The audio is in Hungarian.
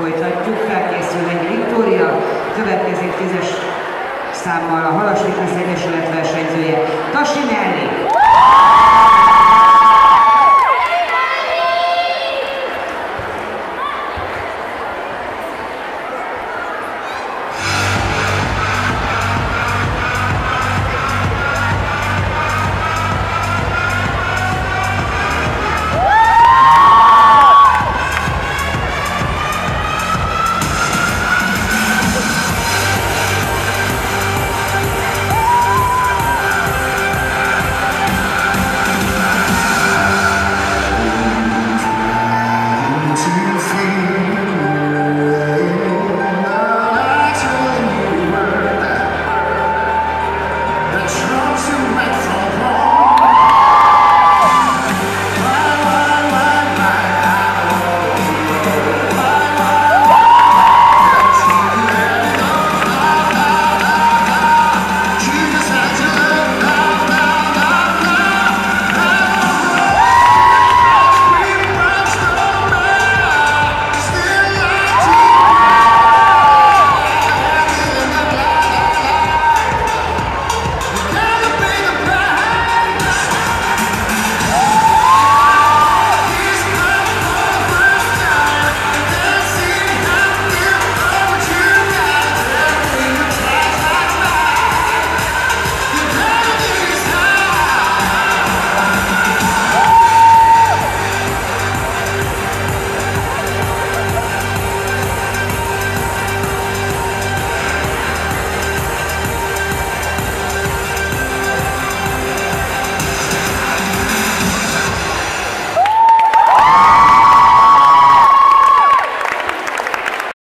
folytatjuk. Felkészül egy Viktória, következik tízes számmal a Halas Fitness Egyesület versenyzője, Tasi Nelly. Jackson Metro.